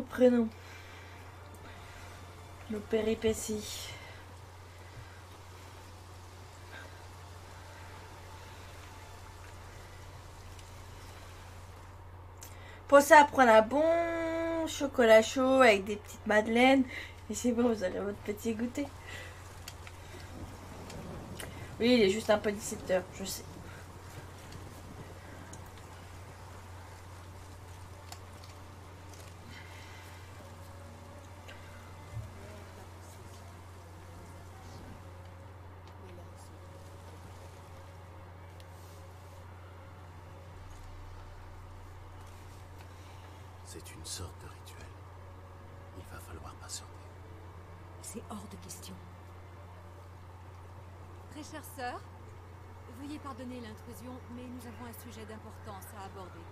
de prénom. Nos péripéties. Pensez à prendre un bon chocolat chaud avec des petites madeleines. Et c'est bon, vous aurez votre petit goûter. Oui, il est juste un peu 17h, je sais. C'est une sorte de rituel. Il va falloir patienter. C'est hors de question. Très chère sœur, veuillez pardonner l'intrusion, mais nous avons un sujet d'importance à aborder.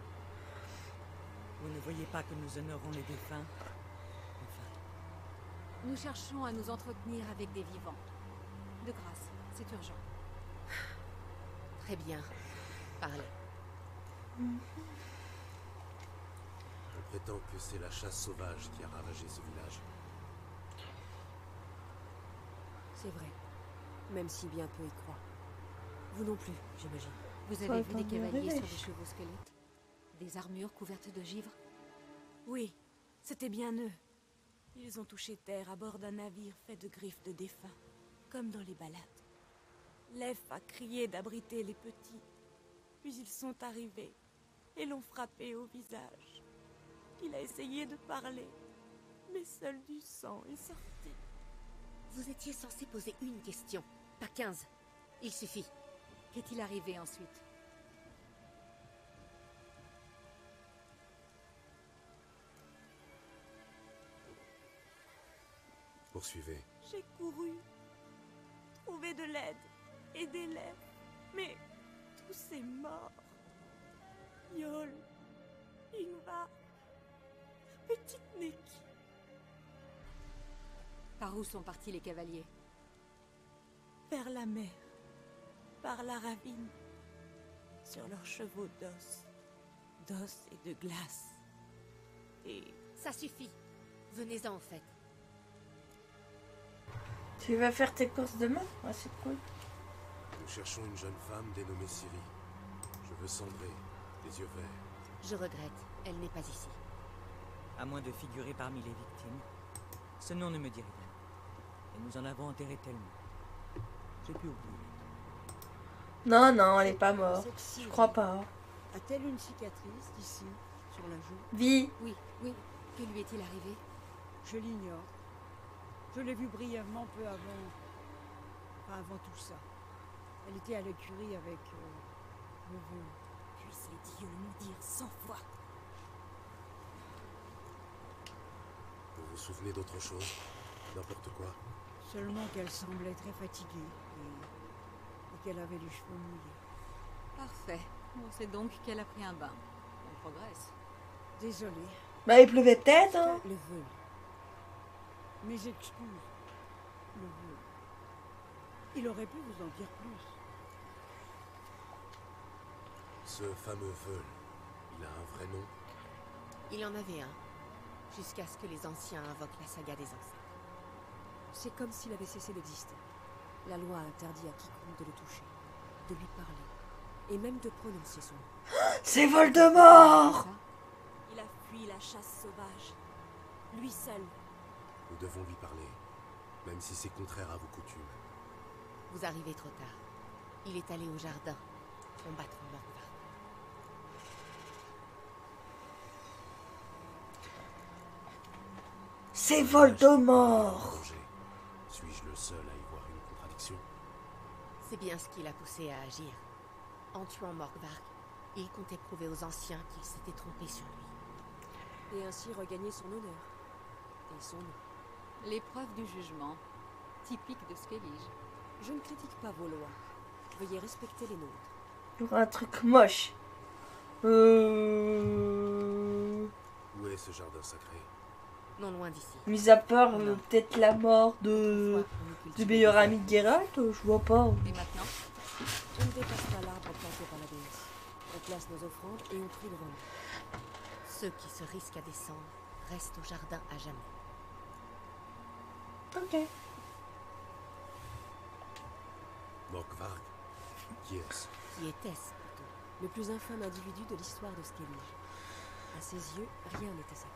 Vous ne voyez pas que nous honorons les défunts Enfin, Nous cherchons à nous entretenir avec des vivants. De grâce, c'est urgent. Très bien. Parlez. On prétend que c'est la chasse sauvage qui a ravagé ce village. C'est vrai. Même si bien peu y croient. Vous non plus, j'imagine. Vous avez vu des cavaliers sur des chevaux squelettes? Des armures couvertes de givre? Oui, c'était bien eux. Ils ont touché terre à bord d'un navire fait de griffes de défunts, comme dans les balades. L'Ef a crié d'abriter les petits, puis ils sont arrivés et l'ont frappé au visage. Il a essayé de parler, mais seul du sang est sorti. Vous étiez censé poser une question, pas 15. Il suffit. Qu'est-il arrivé ensuite? Poursuivez. J'ai couru, trouvé de l'aide et des lèvres, mais tous est mort. Yol, Ingvar, petite Neki. Par où sont partis les cavaliers? Vers la mer, par la ravine, sur leurs chevaux d'os, d'os et de glace. Et Ça suffit. Venez-en au fait. Tu vas faire tes courses demain? Ah, c'est cool. Nous cherchons une jeune femme dénommée Siri. Je veux cendrer, les yeux verts. Je regrette. Elle n'est pas ici. à moins de figurer parmi les victimes, ce nom ne me dit rien. Et nous en avons enterré tellement. J'ai pu oublier. Non, non, elle est pas morte. Je crois pas. A-t-elle une cicatrice ici, sur la joue? Vie. Oui, oui. Que lui est-il arrivé? Je l'ignore. Je l'ai vue brièvement peu avant. Enfin, avant tout ça. Elle était à l'écurie avec. euh, le vœu. puisse les dieux le nous dire cent fois. Vous vous souvenez d'autre chose? N'importe quoi? Seulement qu'elle semblait très fatiguée et, et qu'elle avait les cheveux mouillés. Parfait. On sait donc qu'elle a pris un bain. On progresse. Désolée. Bah, il pleuvait peut-être, hein. Le vœu. Mes excuses. Le vœu. Il aurait pu vous en dire plus. Ce fameux Veul, il a un vrai nom? Il en avait un. Jusqu'à ce que les anciens invoquent la saga des ancêtres. C'est comme s'il avait cessé d'exister. La loi interdit à quiconque de le toucher, de lui parler, et même de prononcer son nom. C'est Voldemort Il a fui la chasse sauvage. Lui seul. Nous devons lui parler, même si c'est contraire à vos coutumes. Vous arrivez trop tard. Il est allé au jardin combattre Morgvar. C'est Voldemort. Suis-je le seul à y voir une contradiction? C'est bien ce qui l'a poussé à agir. En tuant Morgvark, il comptait prouver aux anciens qu'il s'était trompé sur lui. Et ainsi regagner son honneur. Et son nom. L'épreuve du jugement. Typique de Skellige. Je ne critique pas vos lois. Veuillez respecter les nôtres. Il y aura un truc moche. Euh... Où est ce jardin sacré? Non loin d'ici. Mis à part euh, peut-être la mort de on du meilleur ami de Geralt, euh, je vois pas. Et maintenant? Je ne dépasse pas l'arbre planté par la déesse. On place nos offrandes et on prie devant nous. Ceux qui se risquent à descendre reste au jardin à jamais. Ok. Morkvarg Qui est-ce Qui était-ce plutôt? Le plus infâme individu de l'histoire de Skellige. À ses yeux, rien n'était sacré.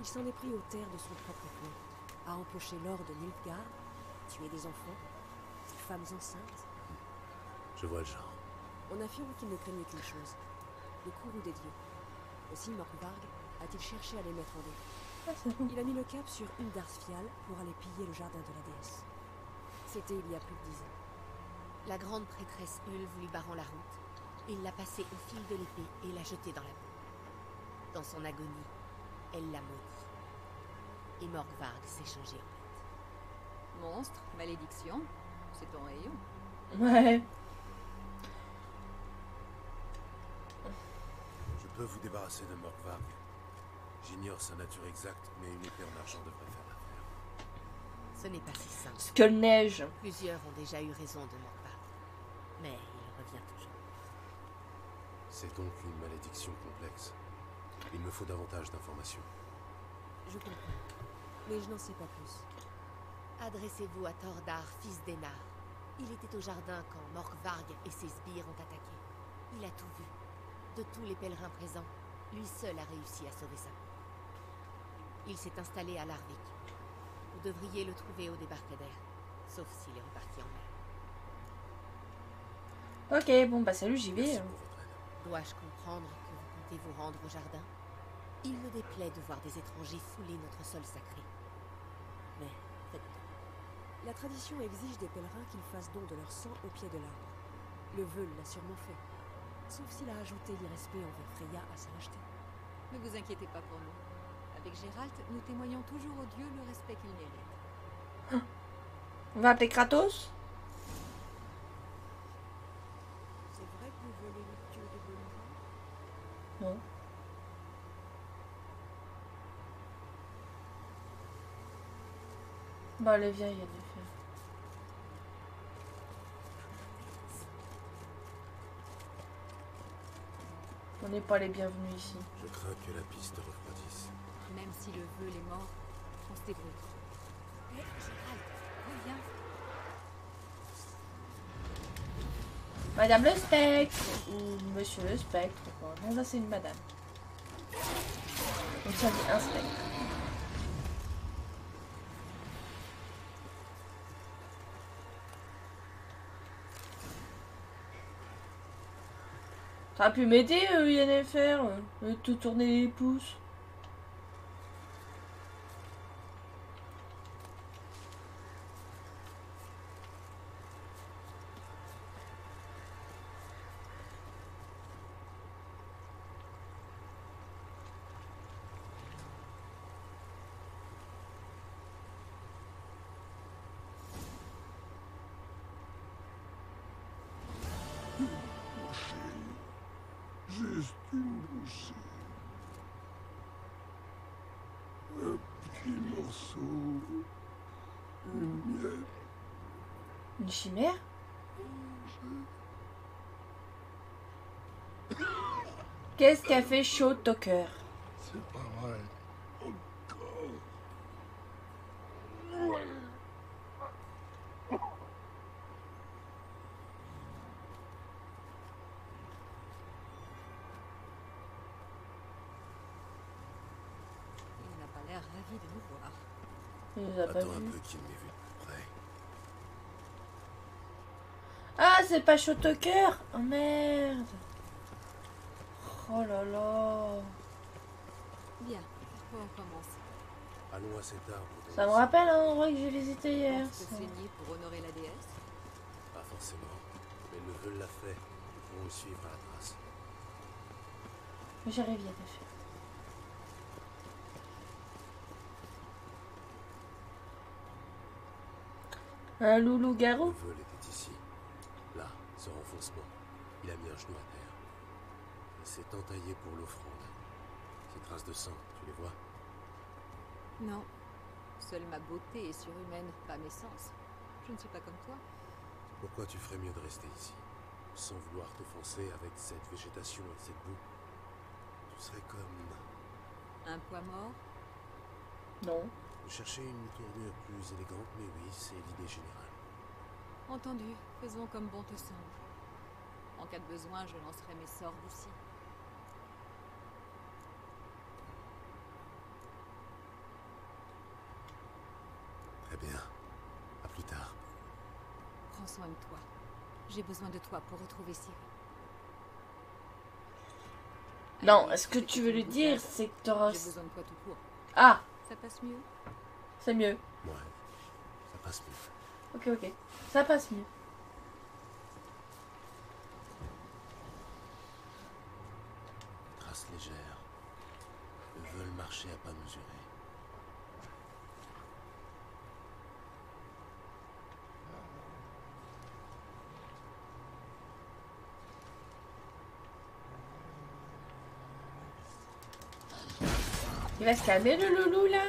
Il s'en est pris aux terres de son propre peuple, a empoché l'or de Nilfgaard, tué des enfants, des femmes enceintes. Je vois le genre. On affirme qu'il ne craignait qu'une chose, le courroux des dieux. Aussi Morkvarg a-t-il cherché à les mettre en défi. Ah, bon. Il a mis le cap sur Uldarsfial pour aller piller le jardin de la déesse. C'était il y a plus de dix ans. La grande prêtresse Ulve lui barrant la route, il l'a passée au fil de l'épée et l'a jetée dans la boue. Dans son agonie, elle l'a maudit. Et Morgvarg s'est changé en bête. Monstre, malédiction, c'est ton rayon. Ouais. Je peux vous débarrasser de Morkvarg. J'ignore sa nature exacte, mais une épée en argent devrait faire l'affaire. Ce n'est pas si simple. Skull neige. Plusieurs ont déjà eu raison de Morgvarg. Mais il revient toujours. C'est donc une malédiction complexe. Il me faut davantage d'informations. Je comprends. Mais je n'en sais pas plus. Adressez-vous à Tordar, fils d'Enar. Il était au jardin quand Morkvarg et ses sbires ont attaqué. Il a tout vu. De tous les pèlerins présents, lui seul a réussi à sauver sa peau. Il s'est installé à Larvik. Vous devriez le trouver au débarcadère, sauf s'il est reparti en mer. Ok, bon bah salut, j'y vais. Dois-je comprendre que vous comptez vous rendre au jardin? Il me déplaît de voir des étrangers fouler notre sol sacré. Mais faites La tradition exige des pèlerins qu'ils fassent don de leur sang au pied de l'arbre. Le Veul l'a sûrement fait. Sauf s'il a ajouté l'irrespect envers Freya à sa lâcheté. Ne vous inquiétez pas pour nous. Avec Gérald, nous témoignons toujours aux dieux le respect qu'ils méritent. On va appeler Kratos? C'est vrai que vous volez le dieu de bonne Non. Bah allez, viens, il y a des faire. On n'est pas les bienvenus ici. Je crains que la piste refroidisse. Même si le vœu est mort, on se débrouille. Reviens. Madame le spectre Ou monsieur le spectre, quoi. Non, c'est une madame. Donc ça dit un spectre. A pu m'aider, euh, INFR, euh, te tourner les pouces. Juste une bouchée. Un petit morceau. Une miette. Qu'est-ce qu'a fait chaud au cœur C'est pas vrai. Encore. Il n'a pas l'air ravi de nous voir. Il nous a pas Attends un vu. peu qu'il m'ait vu de près. Ah, c'est pas chaud au cœur Oh merde Oh là là Bien, on commence Allons à cet arbre. Ça me rappelle un endroit que j'ai visité hier. Saigner pour honorer la déesse Pas forcément. Mais le vœu l'a fait. Le suivre à la trace. Mais j'arrive bien à faire. Un Le loup-garou vœu était ici. Là, ce renfoncement. Il a mis un genou à terre. Il s'est entaillé pour l'offrande. Ces traces de sang, tu les vois? Non. Seule ma beauté est surhumaine, pas mes sens. Je ne suis pas comme toi. Pourquoi tu ferais mieux de rester ici Sans vouloir t'offenser avec cette végétation et cette boue? Tu serais comme Un poids mort? Non. Chercher une tournure plus élégante, mais oui, c'est l'idée générale. Entendu. Faisons comme bon te semble. En cas de besoin, je lancerai mes sorts d'ici. Très bien. À plus tard. Prends soin de toi. J'ai besoin de toi pour retrouver Ciri. Non, Allez, ce que tu veux lui dire, c'est que t'auras... J'ai besoin de toi tout court. Ah, Ça passe mieux? C'est mieux. Ouais. Ça passe mieux. Ok, ok. Ça passe mieux. Traces légères. Le veulent marcher à pas mesurés. Il va se calmer le loulou là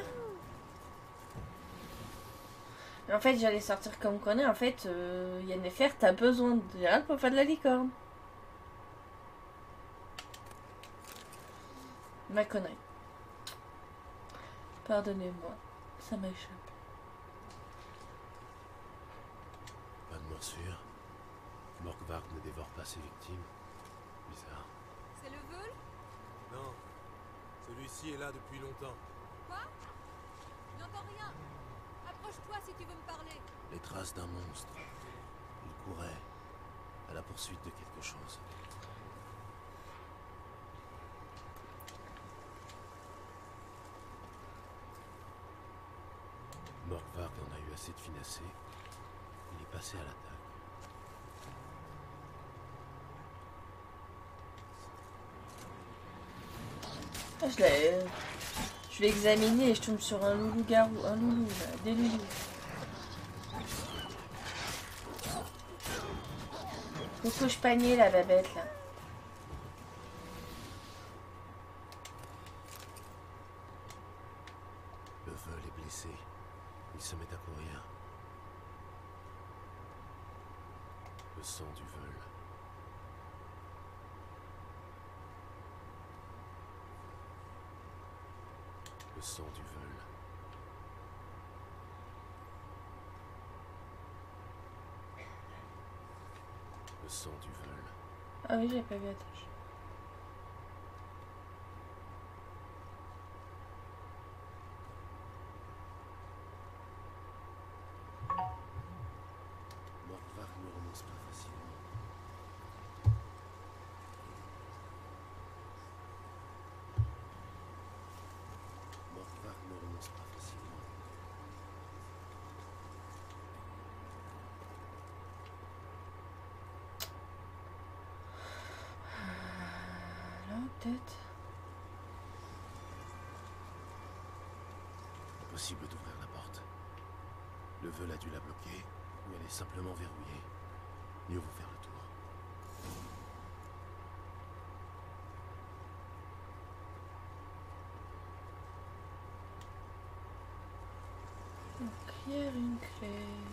En fait, j'allais sortir comme connaît. En fait, euh, Yennefer, t'as besoin de Gérald pour faire de la licorne. Ma connerie. Pardonnez-moi, ça m'a échappé. Pas de morsure. Morkvark ne dévore pas ses victimes. Bizarre. C'est le veule Non. Celui-ci est là depuis longtemps. Quoi? J'entends rien Approche-toi si tu veux me parler Les traces d'un monstre. Il courait à la poursuite de quelque chose. Morkvark en a eu assez de finasser. Il est passé à l'attaque. Je l'ai. Je vais examiner et je tombe sur un loulou-garou. Un loulou, là. Des loulous. Faut je panier la babette là. Le veul est blessé. Il se met à courir. Le sang du veul. Sang du veul. Le sang du veul. Ah oui, j'avais pas vu attache. Morkvark ne renonce pas facilement. Morkvark ne renonce pas facilement. Là, peut-être. Impossible d'ouvrir la porte. Le veul a dû la bloquer, ou elle est simplement verrouillée. Mieux vaut faire le tour. Une clé.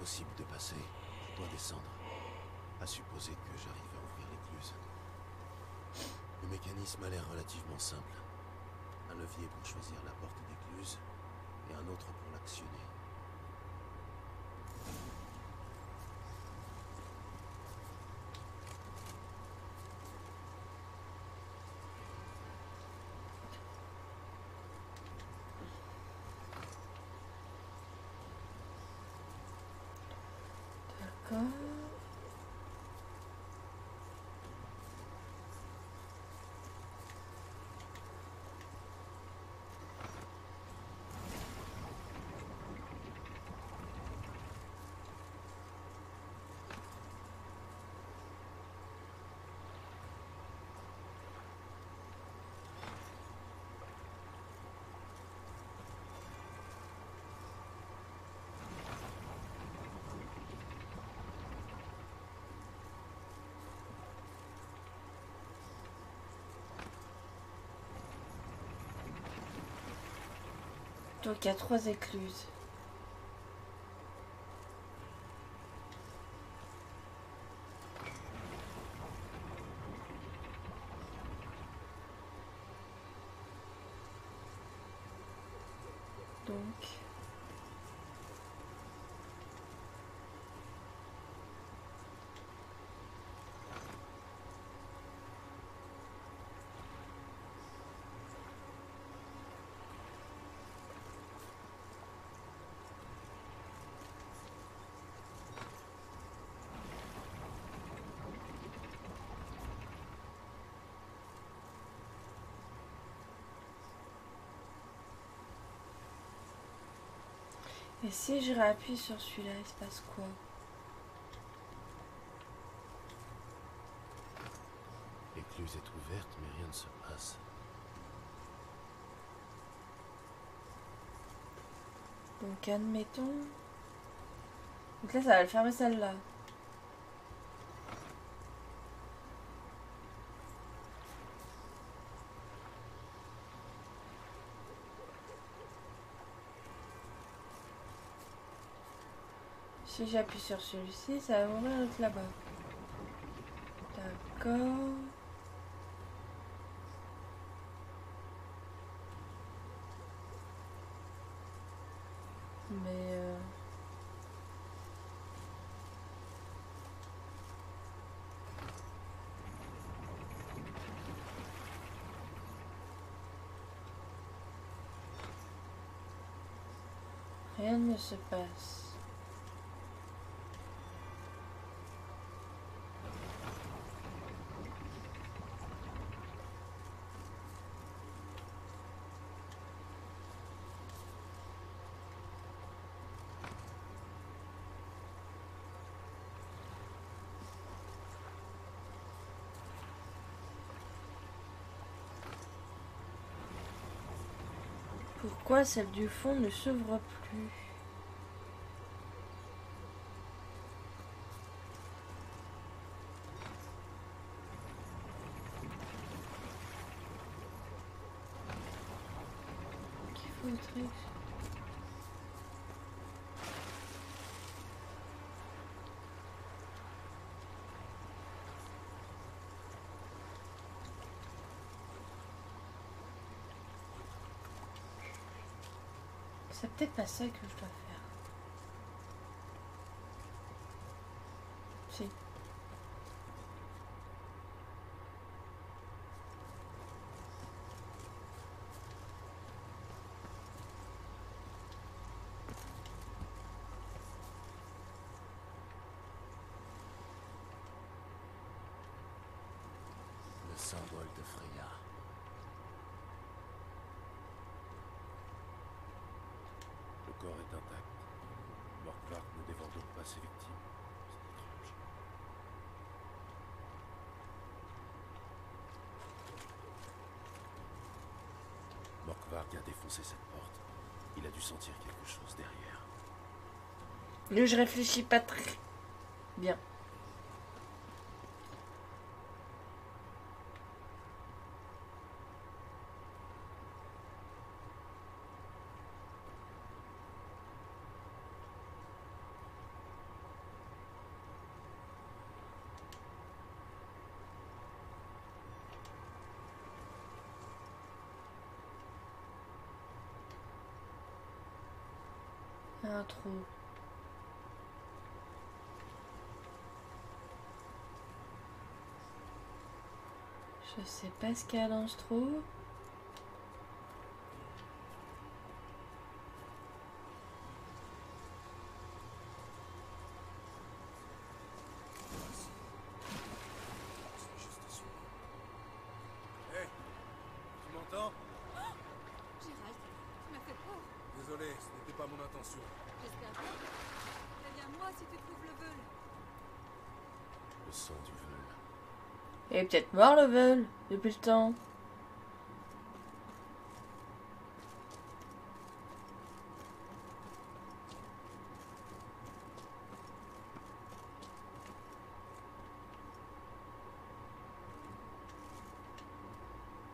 Impossible de passer. Je dois descendre. À supposer que j'arrive à ouvrir l'écluse. Le mécanisme a l'air relativement simple. Un levier pour choisir la porte d'écluse et un autre pour l'actionner. D'accord. Donc il y a trois écluses. Donc Et si je réappuie sur celui-là, il se passe quoi? L'écluse est ouverte, mais rien ne se passe. Donc admettons. Donc là, ça va le fermer celle-là. Si j'appuie sur celui-ci, ça va ouvrir l'autre là-bas. D'accord. Mais euh, rien ne se passe. Pourquoi celle du fond ne s'ouvre plus Qu'il faudrait que- C'est peut-être pas ça que je dois faire. Si. Le symbole de Freya. Le corps est intact. Morkvark ne dévore donc pas ses victimes. C'est étrange. Morkvark a défoncé cette porte. Il a dû sentir quelque chose derrière. Mais je réfléchis pas très bien. Un trou. Je sais pas ce qu'il y a dans ce trou. C'est juste un souvenir. Hé Tu m'entends Gérald, tu m'as fait peur. Désolé, ce n'était pas mon intention. J'espère bien. Préviens-moi si tu trouves le veule. Le sang du veule. Il est peut-être mort le veule depuis le temps.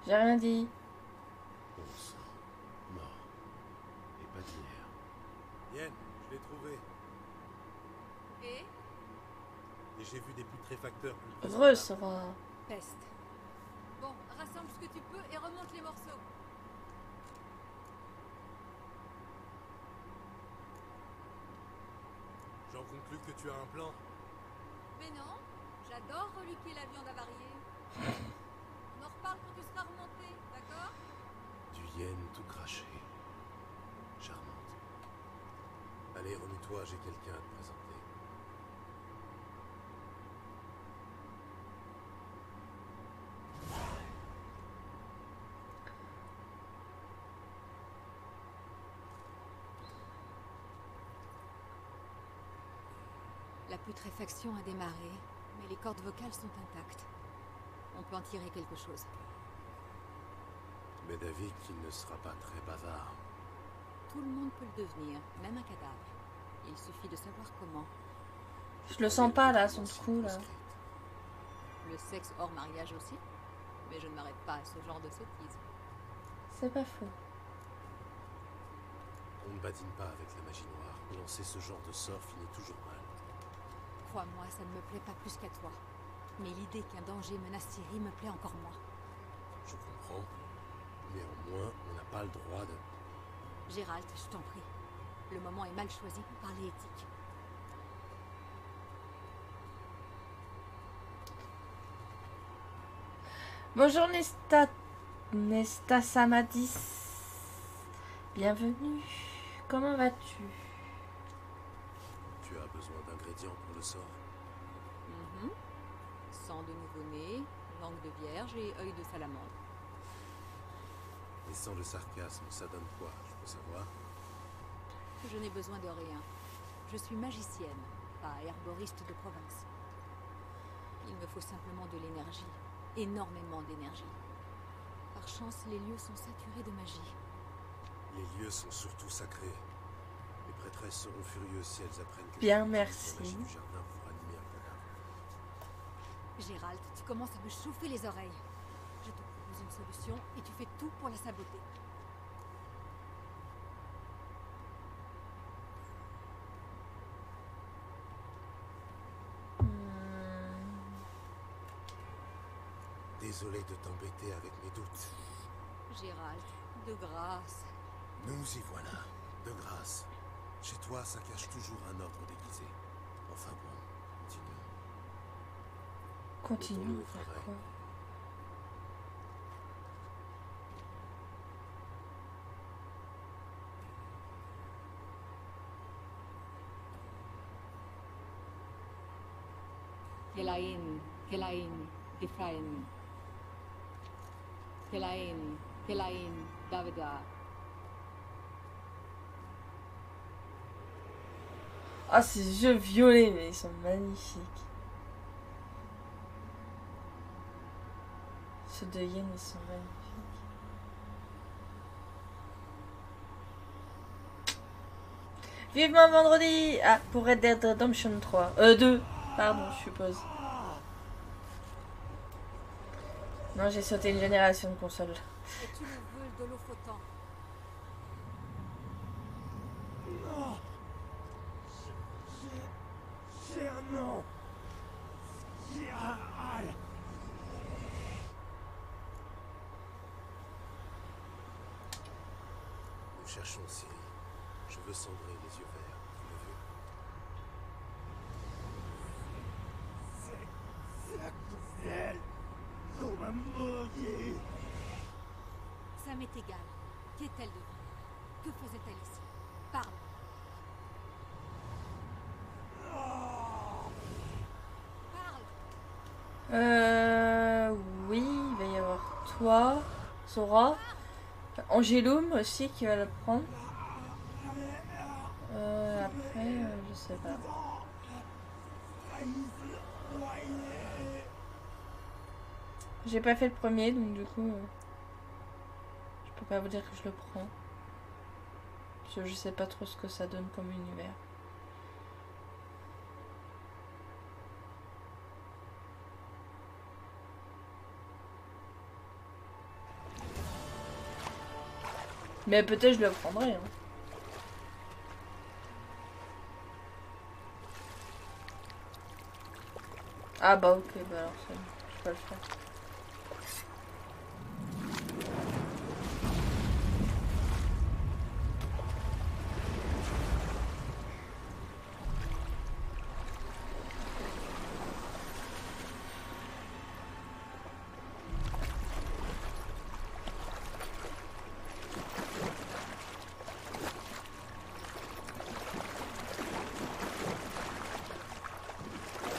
J'ai rien dit. Bon sang. Mort. Et pas d'hier. Yen, je l'ai trouvé. Et? Et j'ai vu des putréfacteurs. plus Heureux présents. sera. Peste. Bon, rassemble ce que tu peux et remonte les morceaux. J'en conclus que tu as un plan. Mais non, j'adore reluquer la viande avariée. On en reparle quand tu seras remonté, d'accord? Du yen tout craché. Charmante. Allez, remue-toi, j'ai quelqu'un à te présenter. La putréfaction a démarré, mais les cordes vocales sont intactes. On peut en tirer quelque chose. Mais David, il ne sera pas très bavard. Tout le monde peut le devenir, même un cadavre. Il suffit de savoir comment. Je le sens pas là, son trou là. Le sexe hors mariage aussi. Mais je ne m'arrête pas à ce genre de sottise. C'est pas faux. On ne badine pas avec la magie noire. Lancer ce genre de sort finit toujours mal. Crois-moi, ça ne me plaît pas plus qu'à toi. Mais l'idée qu'un danger menace Ciri me plaît encore moins. Je comprends. Néanmoins, on n'a pas le droit de... Gérald, je t'en prie. Le moment est mal choisi pour parler éthique. Bonjour Nesta... Nesta Samadis. Bienvenue. Comment vas-tu? Tu as besoin d'ingrédients pour le sort Mhm. Sang de nouveau-né, langue de vierge et œil de salamandre. Et sans le sarcasme, ça donne quoi, je peux savoir? Je n'ai besoin de rien. Je suis magicienne, pas herboriste de province. Il me faut simplement de l'énergie. Énormément d'énergie. Par chance, les lieux sont saturés de magie. Les lieux sont surtout sacrés. Les prêtresses seront furieuses si elles apprennent que... Bien, merci. Du jardin pour animer un. Gérald, tu commences à me chauffer les oreilles. Je te propose une solution et tu fais tout pour la saboter. Désolé de t'embêter avec mes doutes. Gérald, de grâce. Nous y voilà, de grâce. Chez toi, ça cache toujours un ordre déguisé. Enfin bon. Continue. Travail. Pourquoi Kelain, Kelain, Difrain. Kelain, Kelain, Davida. Ah, ces jeux violets, mais ils sont magnifiques. Ceux de Yen, ils sont magnifiques. Vivement vendredi Ah, pour Red Dead Redemption 3. Euh, 2. Pardon, je suppose. Non, j'ai sauté une génération de consoles. Es-tu le veule de l'Ophotan Non C'est un nom Gérald Nous cherchons Ciri. Je veux cendrés, les yeux verts. Tu l'as vu C'est la couvelle qu'on m'a mouillé. Ça m'est égal. Qu'est-elle devenue Que faisait-elle ici? Parle Euh. Oui, il va y avoir toi, Sora, Angelum aussi qui va le prendre. Euh, après, euh, je sais pas. J'ai pas fait le premier, donc du coup, euh, je peux pas vous dire que je le prends. Parce que je sais pas trop ce que ça donne comme univers. Mais peut-être je le prendrai. hein. Ah bah ok, bah alors bon, je peux le faire.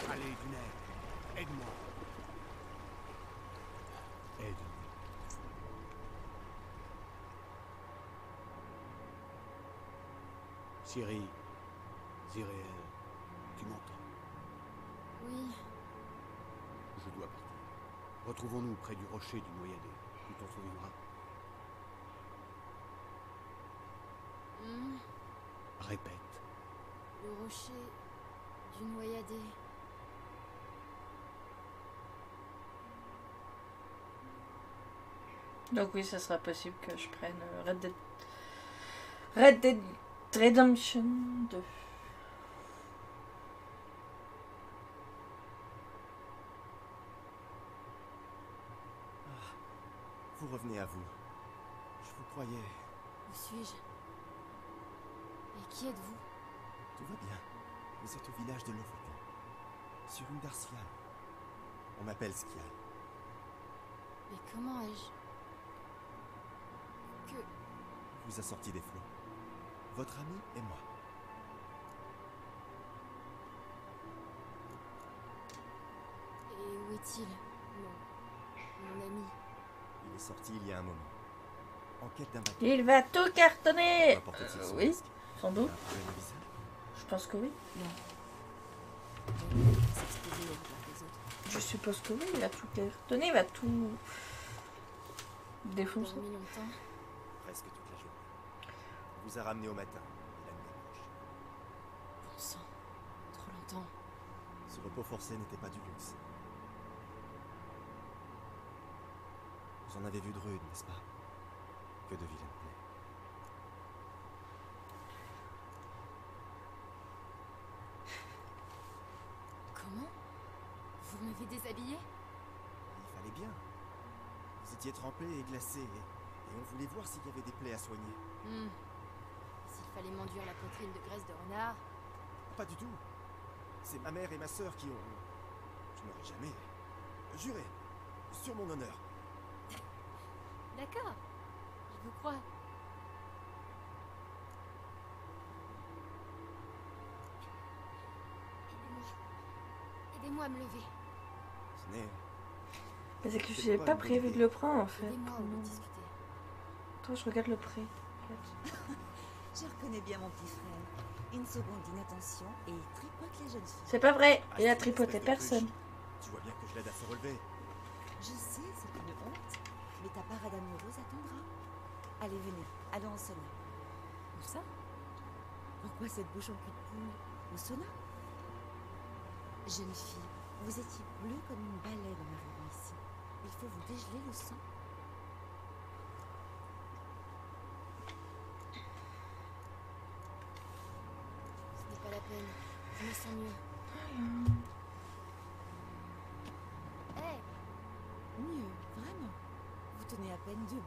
Allez, Gunnar, aide-moi. Aide. Ciri, Ziréel, tu m'entends? Oui, Je dois partir. Retrouvons-nous près du rocher du Noyadé. Tu t'en souviendras hmm, Répète. le rocher du noyadé. Donc oui, ça sera possible que je prenne euh, Red Dead... Red Dead Redemption 2. Vous revenez à vous. Je vous croyais. Où suis-je? Et qui êtes-vous? Tout va bien. Vous êtes au village de Lofoten. Sur une Darcial. On m'appelle Skial. Mais comment ai-je? Que... Vous a sorti des flots. Votre ami et moi. Et où est-il Mon... Mon ami? Il est sorti il y a un moment. En quête d'un bateau. Il va tout cartonner Euh, son Oui, sans Il doute. Je pense que oui. On va s'exposer au regard des autres. Je suppose que oui, il va tout cartonner, il va tout défoncer. Presque. On vous a ramené au matin. La nuit approche. Bon sang. Trop longtemps. Ce repos forcé n'était pas du luxe. Vous en avez vu de rude, n'est-ce pas? Que de vilaines plaies. Comment? Vous m'avez déshabillé Il fallait bien. Vous étiez trempé et glacé, et, et on voulait voir s'il y avait des plaies à soigner. Hmm. Fallait m'enduire la poitrine de graisse de renard, Pas du tout. C'est ma mère et ma sœur qui ont. Je n'aurais jamais. Juré. Sur mon honneur. d'accord. Je vous crois. Aidez-moi. Aidez-moi à me lever. Ce n'est. Mais c'est que j'ai pas prévu de le prendre en fait. Toi, je regarde le prix. Je reconnais bien mon petit frère. Une seconde d'inattention et il tripote les jeunes filles. C'est pas vrai, Ah, il a tripoté personne. Tu vois bien que je l'aide à se relever. Je sais, c'est une honte, mais ta parade amoureuse attendra. Allez, venez, allons au sauna. Où ça? Pourquoi cette bouche en cul de poule? Au sauna? Jeune fille, vous étiez bleue comme une baleine en arrivant ici. Il faut vous dégeler le sang. Ce n'est pas la peine. Je me sens mieux. Hé Mieux, vraiment. Debout.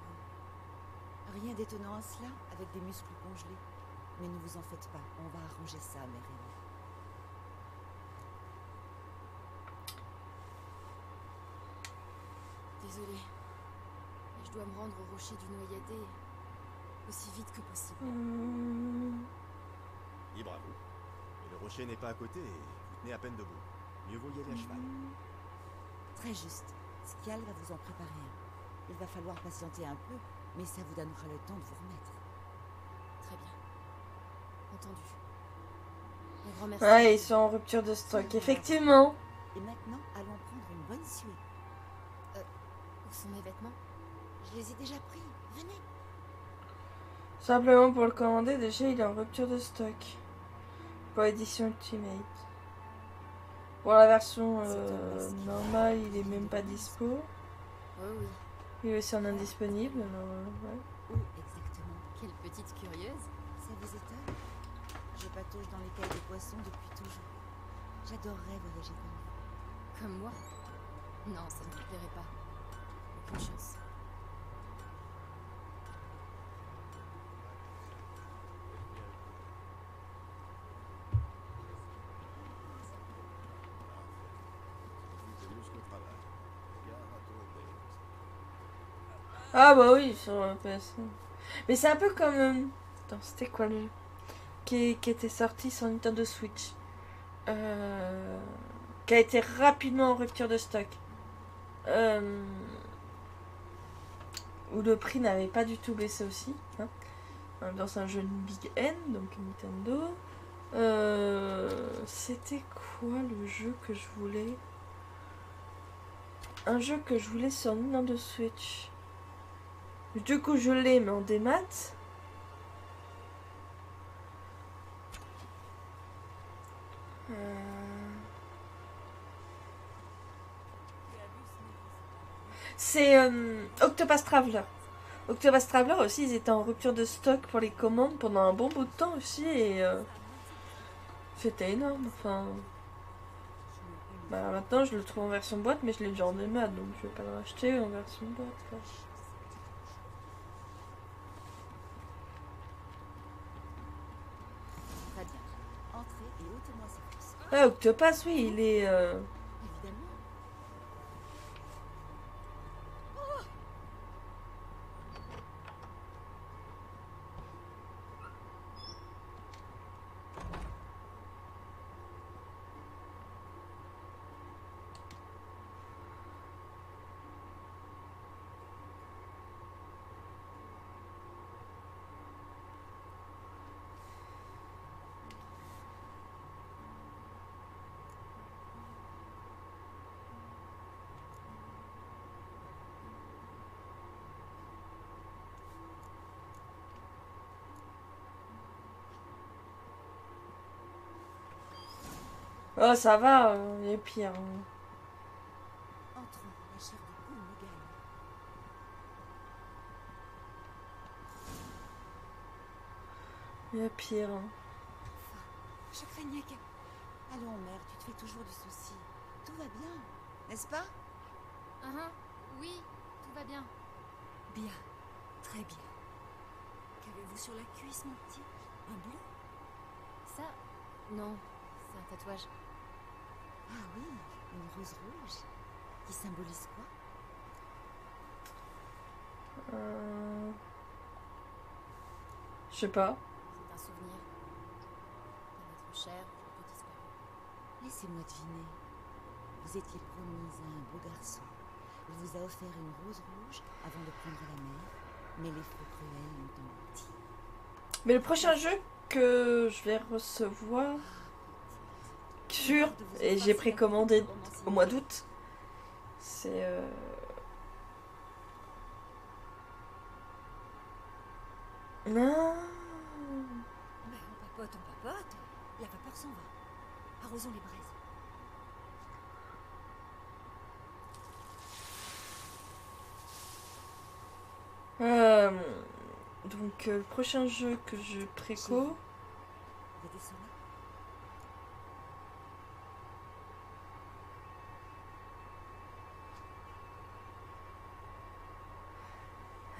Rien d'étonnant à cela, avec des muscles congelés. Mais ne vous en faites pas, on va arranger ça, mère et moi. Désolée. Mais je dois me rendre au rocher du Noyadé aussi vite que possible. Hmm. Libre à vous. Mais le rocher n'est pas à côté et vous tenez à peine debout. Mieux vaut y aller à cheval. Très juste. Skial va vous en préparer un. Il va falloir patienter un peu, mais ça vous donnera le temps de vous remettre. Très bien. Entendu. Un grand merci. Ouais, ils sont en rupture de stock, effectivement. Et maintenant, allons prendre une bonne suite. Où sont mes vêtements? Je les ai déjà pris. Venez. Simplement pour le commander, déjà il est en rupture de stock. Pour l'édition Ultimate. Pour la version euh, normale, il est même pas dispo. Oh oui. Il est aussi en indisponible. alors, euh, ouais. Où exactement? Quelle petite curieuse. Ça vous étonne? Je patauge dans les cailles de poissons depuis toujours. J'adorerais voyager comme vous. Comme moi? Non, ça ne me plairait pas. Aucune chance. Ah bah oui, sur euh, PS. Mais c'est un peu comme... euh, c'était quoi le jeu qui, qui était sorti sur Nintendo Switch? Euh, Qui a été rapidement en rupture de stock. Euh, Où le prix n'avait pas du tout baissé aussi. hein. Dans un jeu Big N, donc Nintendo. C'était quoi le jeu que je voulais? Un jeu que je voulais sur Nintendo Switch. Du coup, je l'ai, mais en démat. Euh, C'est euh, Octopus Traveler. Octopus Traveler aussi, ils étaient en rupture de stock pour les commandes pendant un bon bout de temps aussi et euh, c'était énorme. Enfin, bah, maintenant je le trouve en version boîte, mais je l'ai déjà en démat donc je vais pas le racheter en version boîte. Très bien. Entrez et ôtez-moi ces fils. Ah, Octopus, oui, il est. euh, Évidemment. Oh, ça va, il est pire. Entrons, la chair de poule me gagne. Il est pire. hein. Je craignais que... Allons, mère, tu te fais toujours du souci. Tout va bien, n'est-ce pas? Ah ah, oui, tout va bien. Bien, très bien. Qu'avez-vous sur la cuisse, mon petit? Un bleu? Ça Non, c'est un tatouage. Ah oui, une rose rouge. Qui symbolise quoi? Euh, Je sais pas. C'est un souvenir de notre cher disparu. Laissez-moi deviner. Vous étiez promise à un beau garçon. Il vous a offert une rose rouge avant de prendre la mer, mais les feux cruels l'ont englouti. Mais le prochain jeu que je vais recevoir sur et j'ai précommandé au mois d'août, c'est euh, non. On papote, on papote. La vapeur s'en va. Arrosons les braises. Donc euh, le prochain jeu que je préco, Il y a des sonas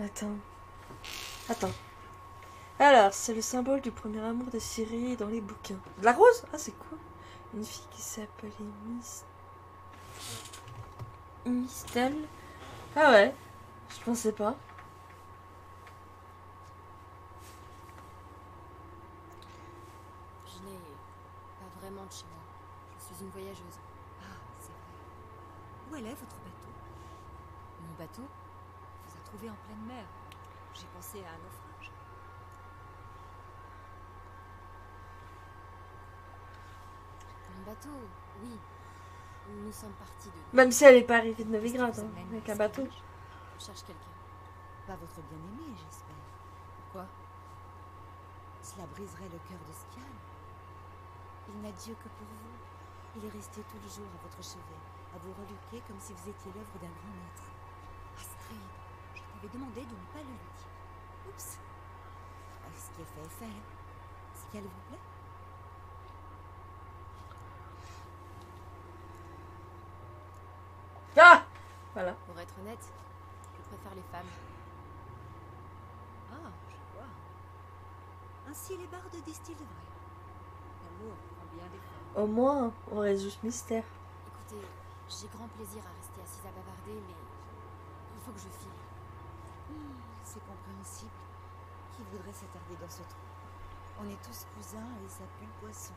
attends, attends, Alors, c'est le symbole du premier amour de Cyril dans les bouquins. De la rose? Ah, c'est cool. Une fille qui s'appelait Miss... Mistel? Ah ouais, je pensais pas. Je n'ai pas vraiment de chez moi. Je suis une voyageuse. Ah, c'est vrai. Où est, votre bateau? Mon bateau? En pleine mer. J'ai pensé à un naufrage. Mon bateau, oui. Nous sommes partis de... Même si elle est pas arrivée de Novigrad, hein, avec un bateau. Je cherche quelqu'un. Pas votre bien-aimé, j'espère. Pourquoi? Cela briserait le cœur de Scal. Il n'a Dieu que pour vous. Il est resté tout le jour à votre chevet, à vous reluquer comme si vous étiez l'œuvre d'un grand maître. Astrid, je t'avais demandé de ne pas le lui dire. Oups Ce qui est fait est fait. Scal vous plaît Ah Voilà. Pour être honnête, je préfère les femmes. Ah, je vois. Ainsi les bardes disent-ils de vrai. L'amour prend bien des formes. Au moins, on résout ce mystère. Écoutez, j'ai grand plaisir à rester assise à bavarder, mais il faut que je file. C'est compréhensible. Qui voudrait s'attarder dans ce trou? On est tous cousins et ça pue le poisson.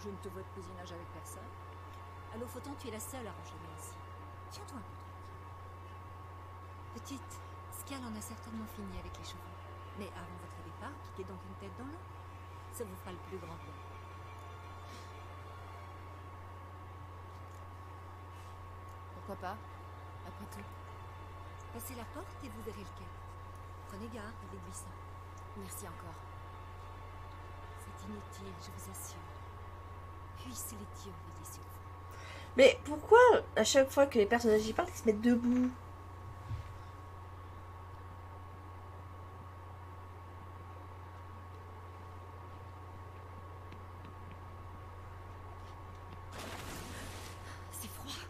Je ne te vois de cousinage avec personne. À Lofoten, tu es la seule à enchaîner ainsi. Tiens-toi un peu. Petite, Scal en a certainement fini avec les chevaux. Mais avant votre départ, piquez donc une tête dans l'eau. Ça vous fera le plus grand bien. Pourquoi pas? Après tout. Passez la porte et vous verrez le quai. Prenez garde, il est glissant. Merci encore. C'est inutile, je vous assure. Puissent les dieux veiller sur vous. Mais pourquoi, à chaque fois que les personnages y parlent, ils se mettent debout C'est froid.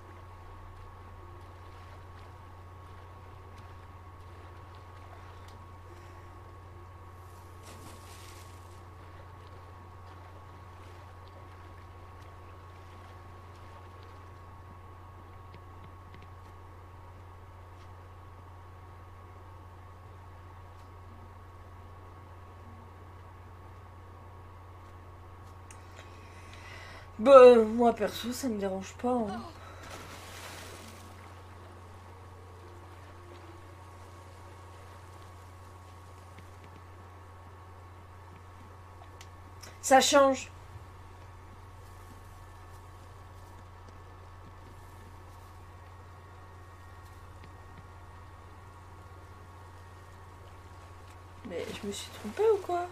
Bah, moi perso, ça me dérange pas. hein. Ça change. Mais je me suis trompée ou quoi?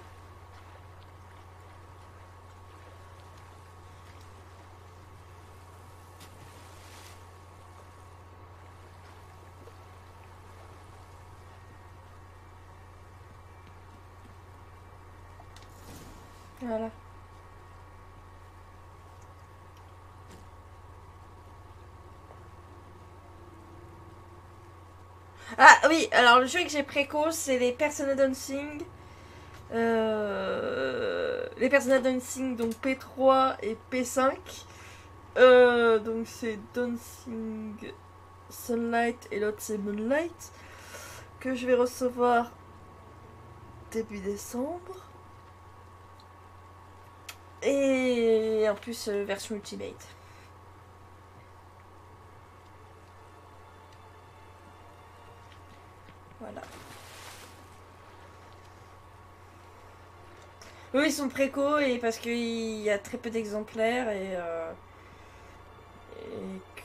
Voilà. Ah oui, alors le jeu que j'ai préco, c'est les Persona Dancing. Euh, les Persona Dancing, donc P3 et P5. Euh, donc c'est Dancing Sunlight et l'autre c'est Moonlight. Que je vais recevoir début décembre. Et en plus, euh, version Ultimate. Voilà. Eux, ils sont préco et parce qu'il y a très peu d'exemplaires et, euh,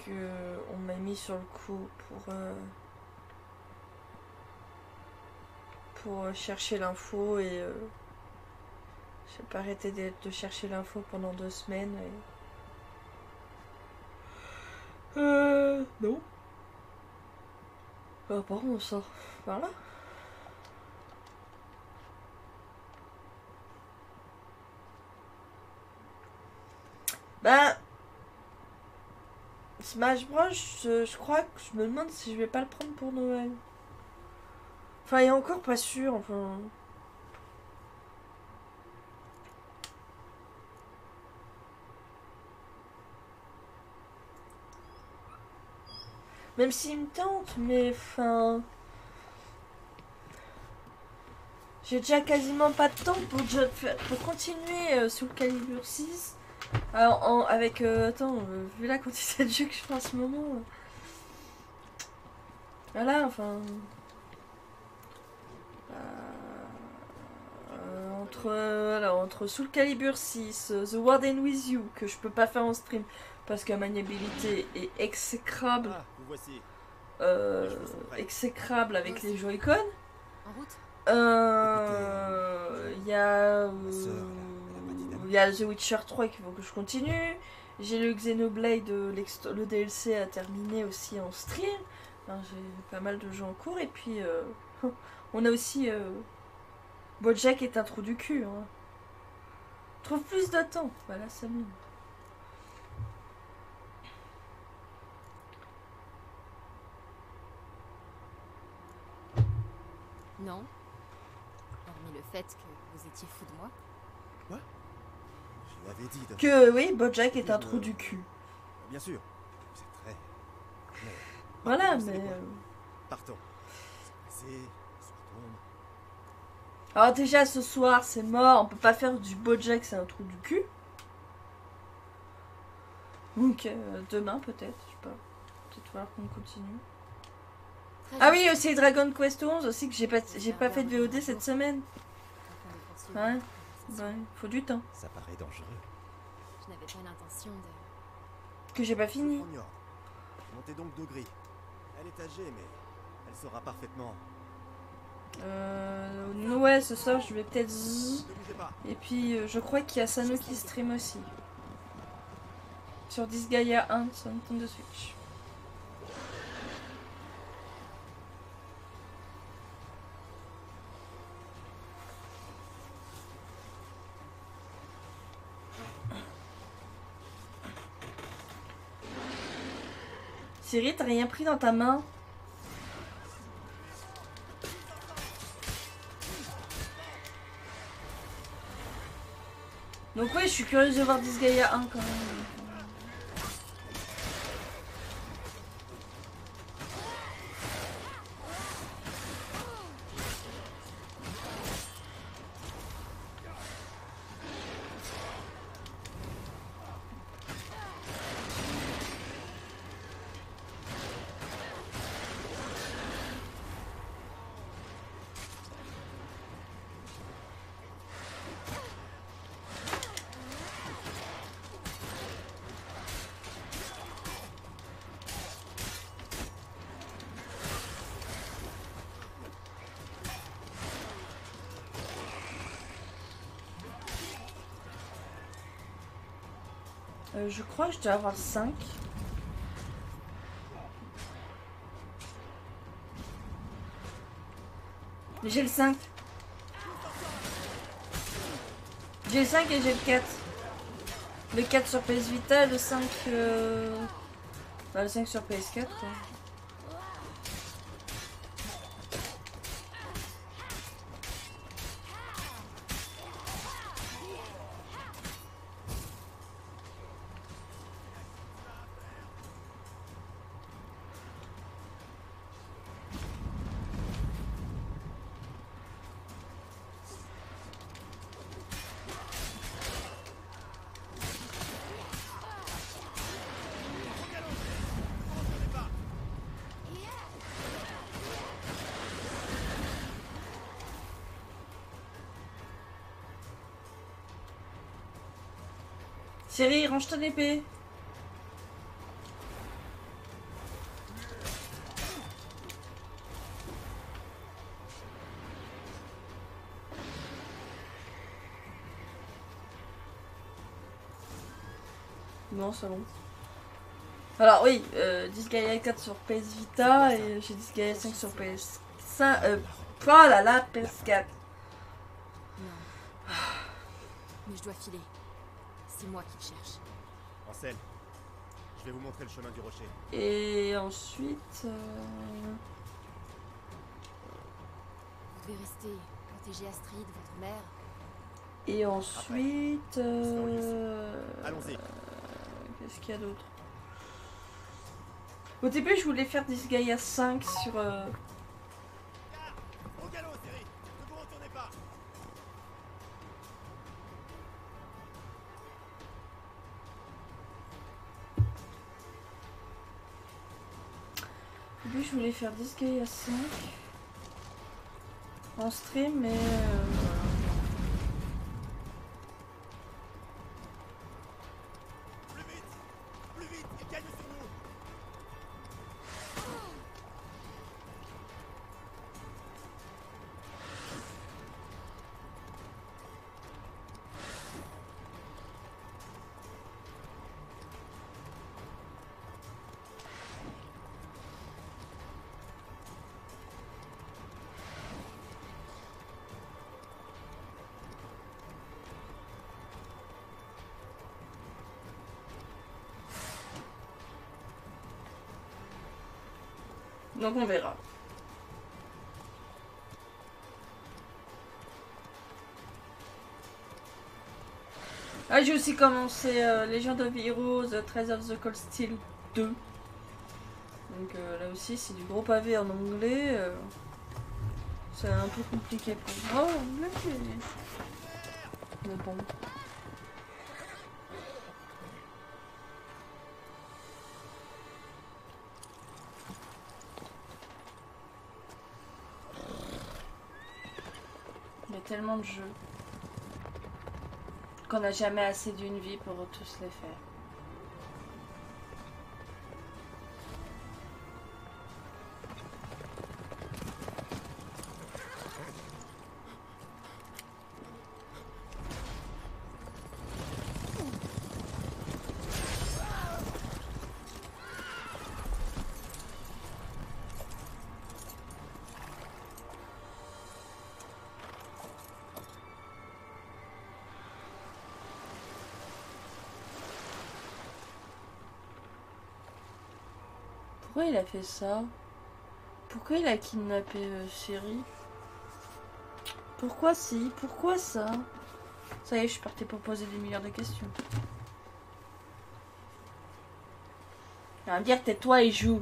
que on m'a mis sur le coup pour euh, pour chercher l'info et j'ai pas arrêté de, de chercher l'info pendant deux semaines. Et... Euh, non. Par contre, on sort par là. Ben. Smash Bros, je, je crois que je me demande si je vais pas le prendre pour Noël. Enfin, il est encore pas sûr, enfin. Même s'il me tente, mais enfin. J'ai déjà quasiment pas de temps pour, continuer euh, sous le calibre 6. Alors, en- avec. euh, attends, euh, vu la quantité de jeux que je fais en ce moment. euh. Voilà, enfin. Euh, entre, euh, alors, entre Soul Calibur 6, euh, The Warden With You, que je peux pas faire en stream parce que la maniabilité est exécrable. Ah, vous voici. euh, exécrable avec les Joy-Con. En route Euh, Il y a. euh. Il y a The Witcher 3 qu'il faut que je continue. J'ai le Xenoblade, le DLC à terminer aussi en stream. Enfin, J'ai pas mal de jeux en cours. Et puis, euh, on a aussi. Bojack est un trou du cul. Hein. Trouve plus de temps. Voilà, c'est mieux. Non. Hormis le fait que vous étiez fou de moi. Je l'avais dit. Que oui, Bojack est un trou du cul. Bien sûr. Vous êtes très. Mais. Voilà, mais. quoi euh, Partons. C'est. Ça. Alors déjà ce soir c'est mort, on peut pas faire du Bojack, c'est un trou du cul. Donc euh, demain peut-être, je sais pas. Peut-être falloir qu'on continue. Ah oui aussi Dragon Quest 11 aussi que j'ai pas j'ai pas fait de VOD cette semaine. Ouais. Ouais, faut du temps. Ça paraît dangereux. Je n'avais pas l'intention de... Que j'ai pas fini. Montez donc d'Ogri. Elle est âgée, mais elle saura parfaitement. Euh, ouais ce soir je vais peut-être. Et puis euh, je crois qu'il y a Sano qui stream aussi. Sur Disgaea 1 sur Nintendo Switch. Siri, t'as rien pris dans ta main? Donc ouais, je suis curieuse de voir Disgaea 1 quand même. Euh, je crois que je dois avoir 5. Mais j'ai le 5. J'ai le 5 et j'ai le 4. Le 4 sur PS Vita, le 5... euh, bah, le 5 sur PS4. quoi. Siri, range ton épée. Non, c'est bon. Alors oui, euh, Disgaea 4 sur PS Vita et j'ai Disgaea 5 sur PS5. Euh, oh là là, PS4. Non. Mais je dois filer. C'est moi qui le cherche. Ansel, je vais vous montrer le chemin du rocher. Et ensuite... euh, Vous devez rester, protéger Astrid, votre mère. Et ensuite... euh, Allons-y. Qu'est-ce qu'il y a d'autre? Au début, je voulais faire Disgaea 5 sur. euh, Faire Disgaea 5 en stream, mais. euh, voilà. Donc on verra. Ah, j'ai aussi commencé euh, Legend of Heroes, euh, Trails of the Cold Steel 2. Donc euh, là aussi, c'est du gros pavé en anglais. c'est un peu compliqué pour moi. Mais, mais bon. Tellement de jeux qu'on n'a jamais assez d'une vie pour tous les faire. Pourquoi il a fait ça? Pourquoi il a kidnappé euh, Chéri? Pourquoi si? Pourquoi ça? Ça y est, je suis partie pour poser des milliards de questions. Il va dire tais-toi et joue.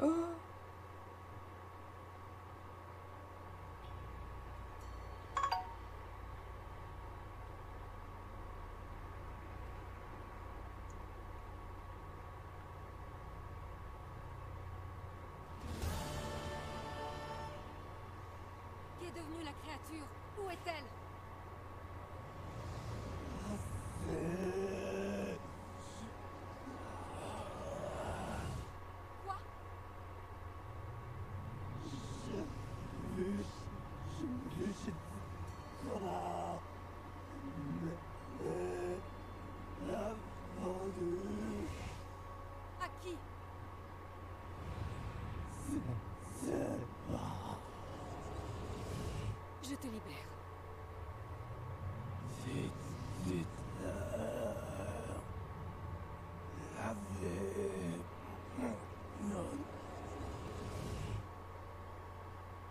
Oh. Qu'est devenue la créature Où est-elle Quoi À qui Je te libère.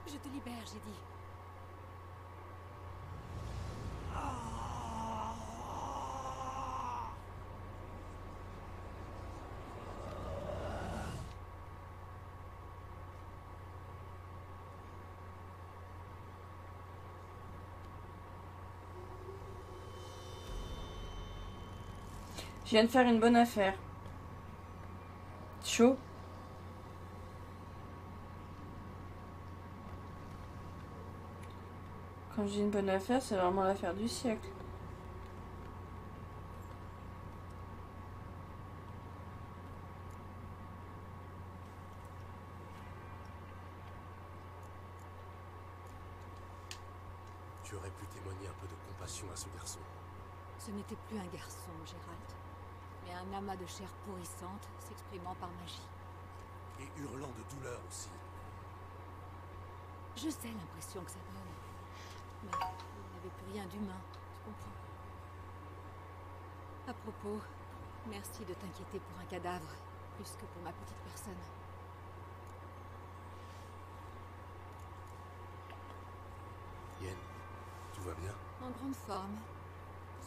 Je te libère, j'ai dit. Je viens de faire une bonne affaire. Chaud. Quand je dis une bonne affaire, c'est vraiment l'affaire du siècle. Tu aurais pu témoigner un peu de compassion à ce garçon. Ce n'était plus un garçon, Gérald, mais un amas de chair pourrissante s'exprimant par magie. Et hurlant de douleur aussi. Je sais l'impression que ça donne. Mais il n'avait plus rien d'humain, tu comprends À propos, Merci de t'inquiéter pour un cadavre, plus que pour ma petite personne. Yen, tout va bien? En grande forme.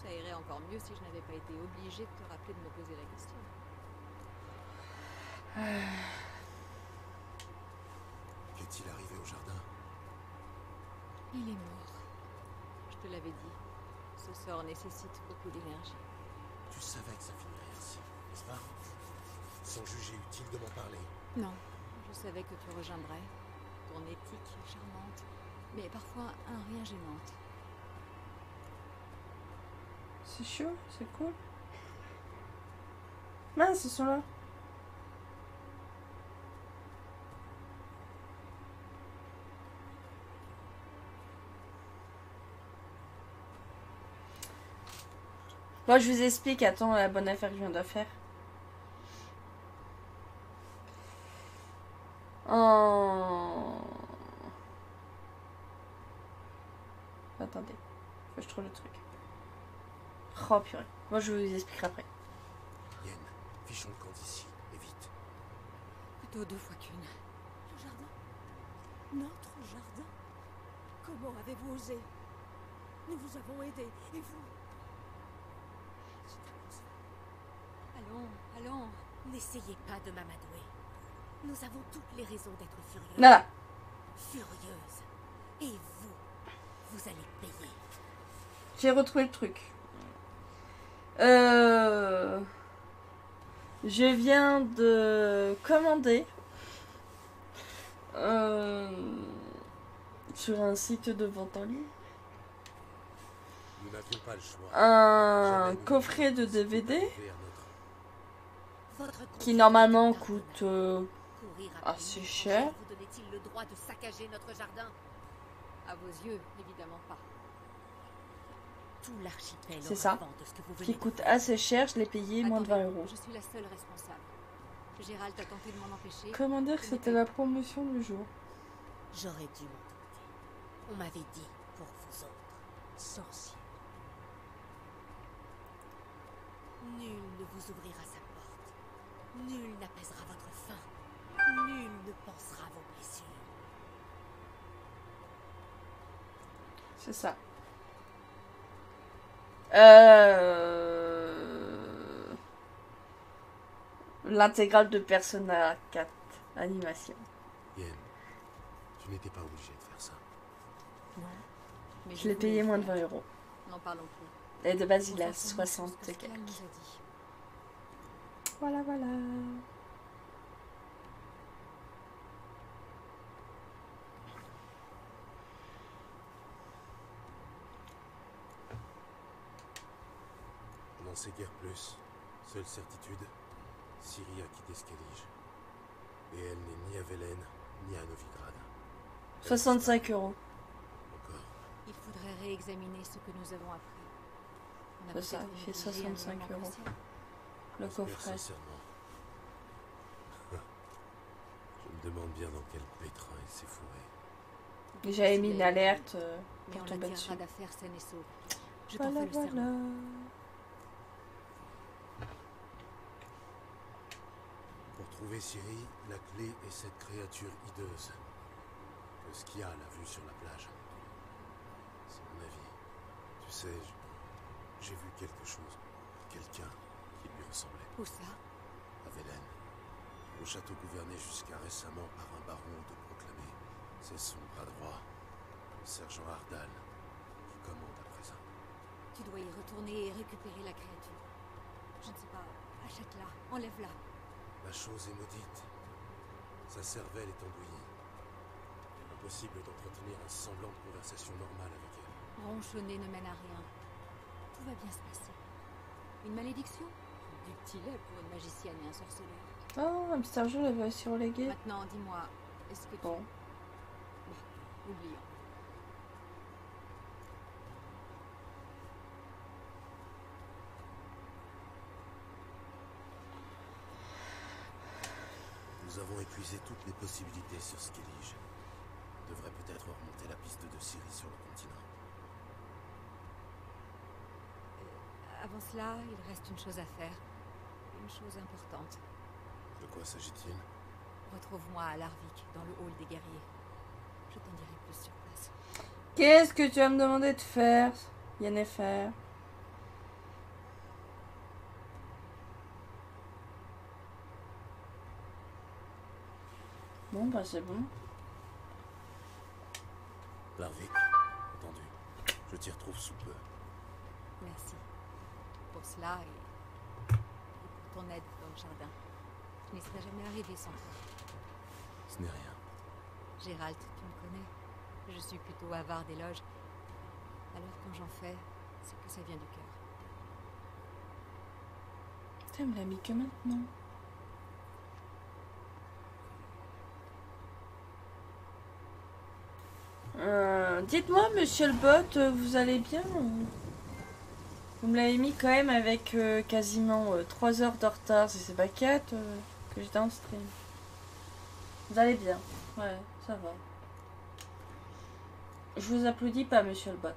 Ça irait encore mieux si je n'avais pas été obligée de te rappeler de me poser la question. Qu'est-il arrivé au jardin? Il est mort. Je te l'avais dit. Ce sort nécessite beaucoup d'énergie. Tu savais que ça finirait ainsi, n'est-ce pas? Sans juger utile de m'en parler. Non, je savais que tu rejoindrais. Ton éthique charmante, mais parfois un rien gênante. C'est chaud, c'est cool. Mince, ils sont là. Moi, je vous explique. Attends, la bonne affaire que je viens de faire. Oh. Attendez. Faut que je trouve le truc. Oh purée. Moi, je vous expliquerai après. Yen, fichons le camp d'ici, et vite. Plutôt deux fois qu'une. Le jardin? Notre jardin? Comment avez-vous osé? Nous vous avons aidé, et vous? Allons, allons. N'essayez pas de m'amadouer. Nous avons toutes les raisons d'être furieuses. Voilà. Furieuses. Et vous, vous allez payer. J'ai retrouvé le truc. Euh, Je viens de commander euh, sur un site de vente en ligne Nous n'avions pas le choix. un coffret de DVD qui normalement coûte euh, assez cher. Vous donnait-il le droit de saccager notre jardin? À vos yeux, évidemment pas. Tout l'archipel C'est ça. vent de ce que vous venez qui coûte assez cher. Je l'ai payé moins de 20 Attendez, euros. Je suis la seule responsable. Gérald a tenté de m'en empêcher. Comment dire que c'était la promotion du jour J'aurais dû m'en douter. On m'avait dit pour vous autres, sorciers. Nul ne vous ouvrira sa porte. Nul n'apaisera votre faim. Nul ne pansera vos blessures. C'est ça. Euh... L'intégrale de Persona 4 animation. Yen, tu n'étais pas obligé de faire ça. Mais Je l'ai payé moins de faire. 20 euros. N'en parlons plus. Et de base, il a Concentrons-nous sur 60 ce que et quelques. Voilà, voilà. N'en sait guère plus. Seule certitude, Siri a quitté Skellige. Et elle n'est ni à Velen, ni à Novigrad. Elle 65 euros. Encore. Il faudrait réexaminer ce que nous avons appris. On a C'est ça, peut-être il fait négligé un 65 élément euros. Le coffret. sincèrement. Je me demande bien dans quel pétrin il s'est fourré. J'avais mis une alerte euh, Mais pour on tomber la dessus. Voilà, voilà. Trouver Siri, la clé est cette créature hideuse que Skia a vue sur la plage. C'est mon avis. Tu sais, j'ai vu quelque chose, quelqu'un qui lui ressemblait. Où ça? À Velen, au château gouverné jusqu'à récemment par un baron autoproclamé. C'est son bras droit, le sergent Ardal, qui commande à présent. Tu dois y retourner et récupérer la créature. Je ne sais pas, achète-la, enlève-la. La chose est maudite. Sa cervelle est embouillie. Impossible d'entretenir un semblant de conversation normale avec elle. Ronchonner ne mène à rien. Tout va bien se passer. Une malédiction? Du petit lait pour une magicienne et un sorceleur. Ah, Hamster Joe l'avait aussi relégué. Maintenant, dis-moi, est-ce que tu... Bon. Bah, oublions. Nous avons épuisé toutes les possibilités sur Skellige. On devrait peut-être remonter la piste de Syrie sur le continent. Avant cela, il reste une chose à faire. chose importante. De quoi s'agit-il? Retrouve-moi à Larvik, dans le hall des guerriers. Je t'en dirai plus sur place. Qu'est-ce que tu vas me demander de faire, Yennefer? Bah c'est bon. Larvik, entendu. Je t'y retrouve sous peu. Merci. Pour cela et, et pour ton aide dans le jardin. Je n'y serais jamais arrivé sans toi. Ce n'est rien. Gérald, tu me connais. Je suis plutôt avare d'éloges. Alors quand j'en fais, c'est que ça vient du cœur. T'aimes l'ami que maintenant? Euh, Dites-moi, monsieur le bot, euh, vous allez bien ou- Vous me l'avez mis quand même avec euh, quasiment 3 heures de retard, c'est pas 4 euh, que j'étais en stream. Vous allez bien Ouais, ça va. Je vous applaudis pas, monsieur le bot.